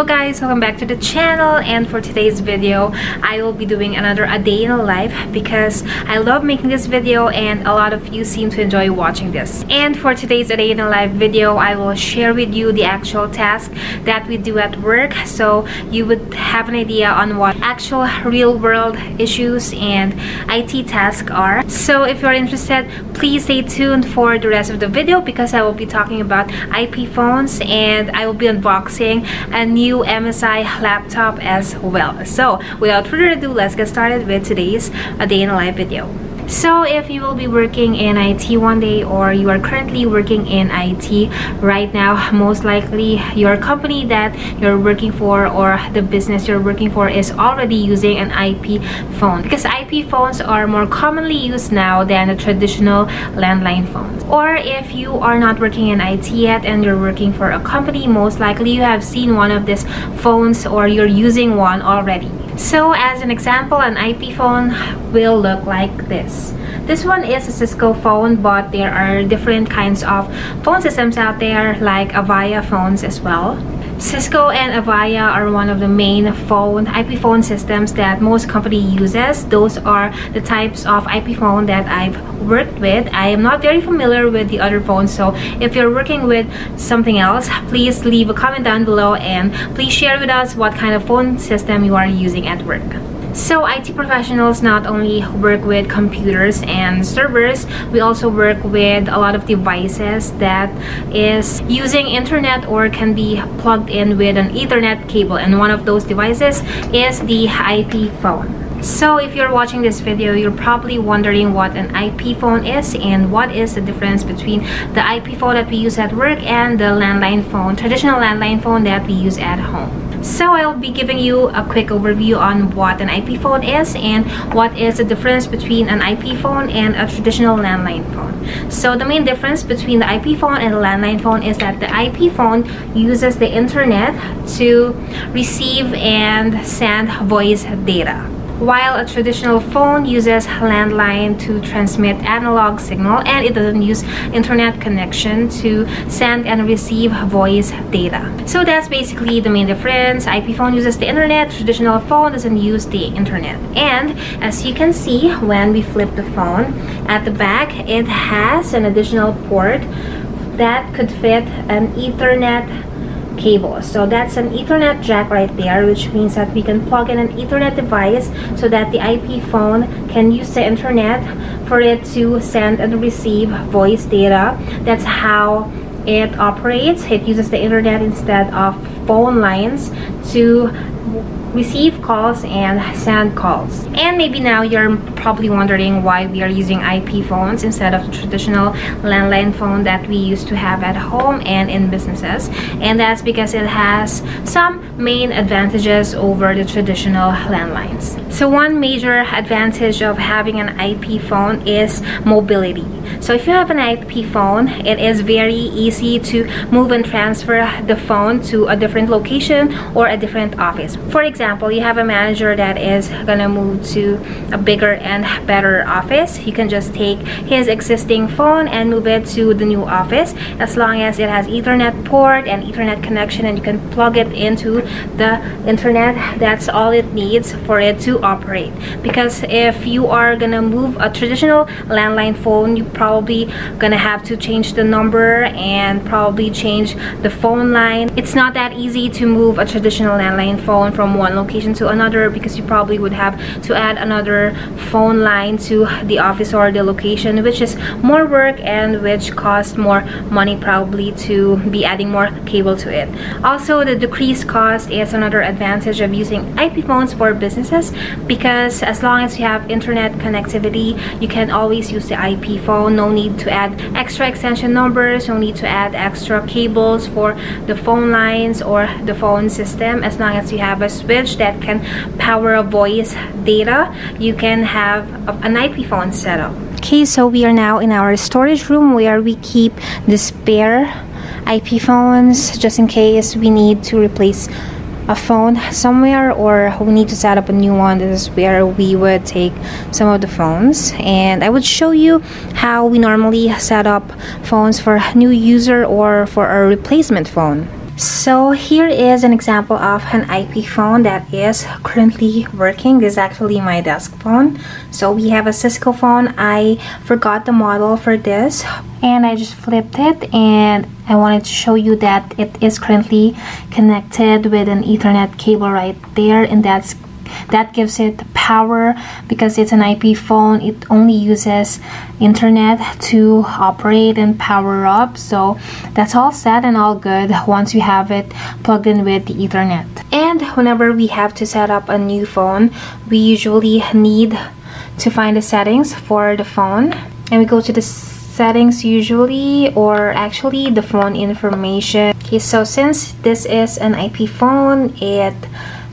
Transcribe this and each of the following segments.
hello guys. Welcome back to the channel. And for today's video i will be doing another a day in a life because i love making this video and a lot of you seem to enjoy watching this. And for today's a day in a life video i will share with you the actual task that we do at work so you would have an idea on what actual real world issues and it tasks are. So if you're interested please stay tuned for the rest of the video because i will be talking about ip phones and i will be unboxing a new MSI laptop as well. So without further ado, let's get started with today's uh, Day in Life video. So if you will be working in IT one day or you are currently working in IT right now, most likely your company that you're working for or the business you're working for is already using an IP phone because IP phones are more commonly used now than the traditional landline phones. Or if you are not working in IT yet and you're working for a company, most likely you have seen one of these phones or you're using one already. So as an example, an IP phone will look like this. This one is a Cisco phone, but there are different kinds of phone systems out there like Avaya phones as well. Cisco and Avaya are one of the main phone IP phone systems that most company uses. Those are the types of IP phone that I've worked with. I am not very familiar with the other phones, so if you're working with something else, please leave a comment down below and please share with us what kind of phone system you are using at work. So IT professionals not only work with computers and servers, we also work with a lot of devices that is using internet or can be plugged in with an ethernet cable and one of those devices is the IP phone. So if you're watching this video, you're probably wondering what an IP phone is and what is the difference between the IP phone that we use at work and the landline phone, traditional landline phone that we use at home. So I'll be giving you a quick overview on what an IP phone is and what is the difference between an IP phone and a traditional landline phone. So the main difference between the IP phone and the landline phone is that the IP phone uses the internet to receive and send voice data while a traditional phone uses landline to transmit analog signal and it doesn't use internet connection to send and receive voice data. So that's basically the main difference. IP phone uses the internet, traditional phone doesn't use the internet. And as you can see when we flip the phone, at the back it has an additional port that could fit an ethernet cable. So that's an ethernet jack right there which means that we can plug in an ethernet device so that the IP phone can use the internet for it to send and receive voice data. That's how it operates. It uses the internet instead of phone lines to receive calls and send calls. And maybe now you're probably wondering why we are using IP phones instead of the traditional landline phone that we used to have at home and in businesses. And that's because it has some main advantages over the traditional landlines. So one major advantage of having an IP phone is mobility. So if you have an IP phone, it is very easy to move and transfer the phone to a different location or a different office. For example, you have a manager that is gonna move to a bigger and better office. you can just take his existing phone and move it to the new office as long as it has ethernet port and ethernet connection and you can plug it into the internet. That's all it needs for it to operate. Because if you are gonna move a traditional landline phone, you probably probably gonna have to change the number and probably change the phone line. It's not that easy to move a traditional landline phone from one location to another because you probably would have to add another phone line to the office or the location which is more work and which costs more money probably to be adding more cable to it. Also the decreased cost is another advantage of using IP phones for businesses because as long as you have internet connectivity you can always use the IP phone no need to add extra extension numbers no need to add extra cables for the phone lines or the phone system as long as you have a switch that can power a voice data you can have an IP phone setup okay so we are now in our storage room where we keep the spare IP phones just in case we need to replace a phone somewhere or we need to set up a new one. This is where we would take some of the phones. And I would show you how we normally set up phones for a new user or for a replacement phone so here is an example of an IP phone that is currently working. This is actually my desk phone. So we have a Cisco phone. I forgot the model for this and I just flipped it and I wanted to show you that it is currently connected with an ethernet cable right there and that's that gives it power because it's an IP phone. It only uses internet to operate and power up. So that's all set and all good once you have it plugged in with the ethernet. And whenever we have to set up a new phone we usually need to find the settings for the phone. And we go to the settings usually or actually the phone information. Okay so since this is an IP phone it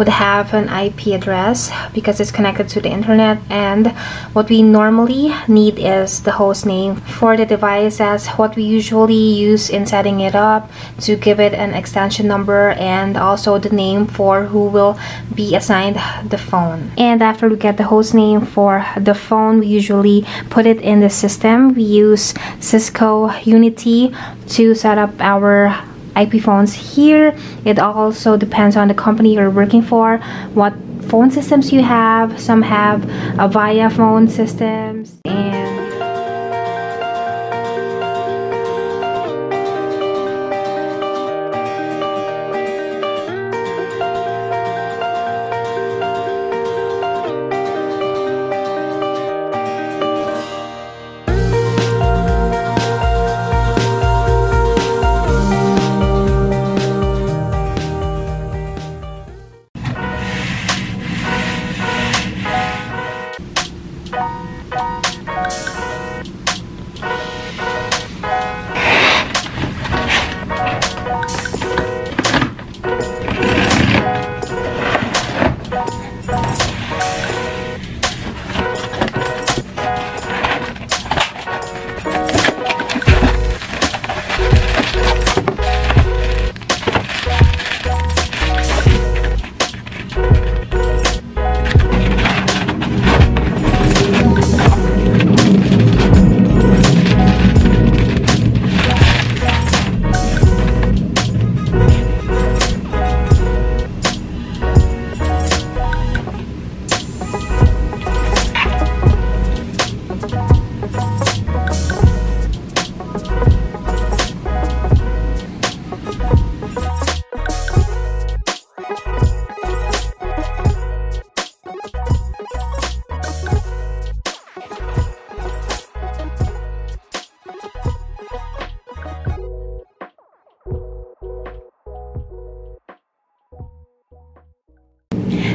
would have an IP address because it's connected to the internet and what we normally need is the host name for the device. As what we usually use in setting it up to give it an extension number and also the name for who will be assigned the phone. And after we get the host name for the phone we usually put it in the system. We use Cisco Unity to set up our IP phones here. It also depends on the company you're working for, what phone systems you have. Some have Avaya phone systems and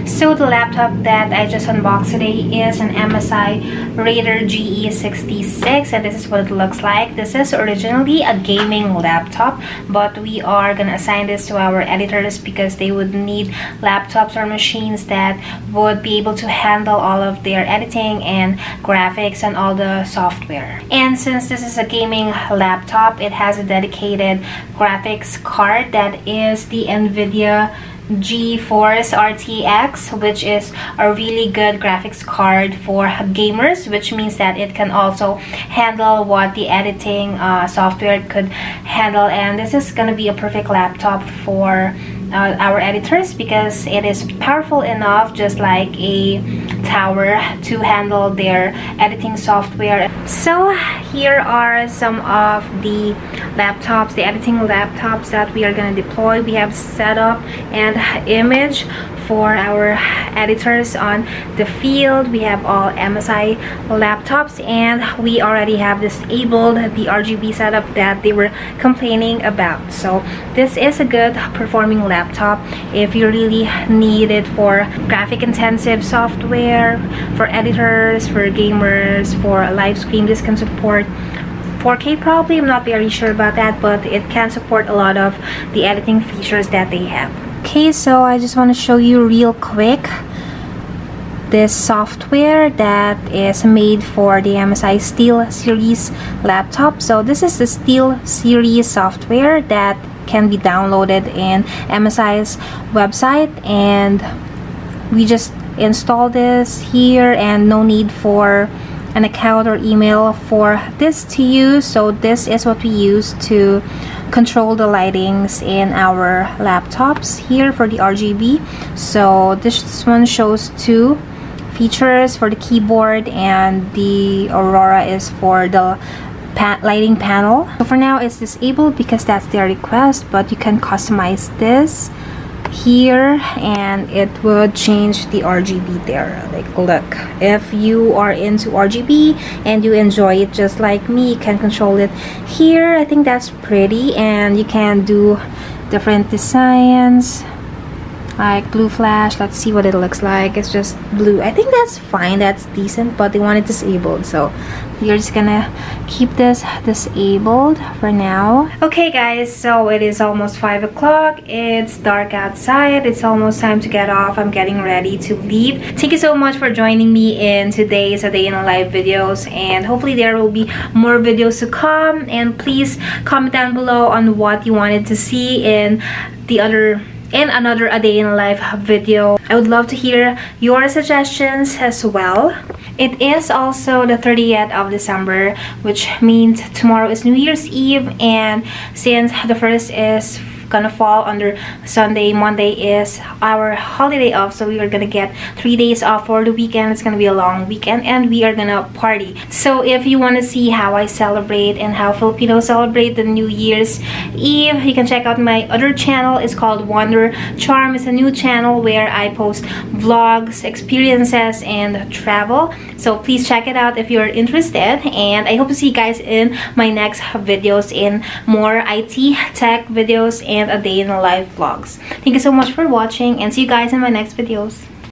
So the laptop that I just unboxed today is an MSI Raider GE66 and this is what it looks like. This is originally a gaming laptop but we are gonna assign this to our editors because they would need laptops or machines that would be able to handle all of their editing and graphics and all the software. And since this is a gaming laptop, it has a dedicated graphics card that is the NVIDIA GeForce RTX which is a really good graphics card for gamers which means that it can also handle what the editing uh, software could handle. And this is gonna be a perfect laptop for uh, our editors because it is powerful enough just like a tower to handle their editing software. So here are some of the laptops the editing laptops that we are going to deploy. We have setup and image for our editors on the field. We have all MSI laptops and we already have disabled the RGB setup that they were complaining about. So this is a good performing laptop if you really need it for graphic intensive software for editors for gamers for live stream. This can support 4K probably, I'm not very sure about that, but it can support a lot of the editing features that they have okay so I just want to show you real quick this software that is made for the MSI SteelSeries laptop. So this is the SteelSeries software that can be downloaded in MSI's website and we just install this here and no need for an account or email for this to use. So this is what we use to control the lightings in our laptops here for the RGB so this one shows two features for the keyboard and the Aurora is for the pa lighting panel. So for now it's disabled because that's their request but you can customize this here and it would change the RGB there like look if you are into RGB and you enjoy it just like me you can control it here. I think that's pretty and you can do different designs like blue flash. Let's see what it looks like. It's just blue. I think that's fine. That's decent but they want it disabled so you're just gonna keep this disabled for now. Okay guys so it is almost five o'clock. It's dark outside. It's almost time to get off. I'm getting ready to leave. Thank you so much for joining me in today's a day in a life videos and hopefully there will be more videos to come. And please comment down below on what you wanted to see in the other in another a day in life video. I would love to hear your suggestions as well. It is also the 30th of december which means tomorrow is new year's eve and since the first is gonna fall under Sunday. Monday is our holiday off, so we are gonna get three days off for the weekend. It's gonna be a long weekend, and we are gonna party. So if you want to see how I celebrate and how Filipinos celebrate the New Year's Eve, you can check out my other channel. It's called Wonder Charm. It's a new channel where I post vlogs, experiences, and travel. So please check it out if you're interested. And I hope to see you guys in my next videos in more IT tech videos and a day in the life vlogs. Thank you so much for watching and see you guys in my next videos.